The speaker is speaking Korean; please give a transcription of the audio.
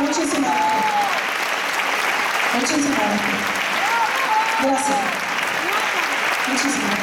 멋진 생각. 멋진 생각. 좋았어요. 멋진 생각.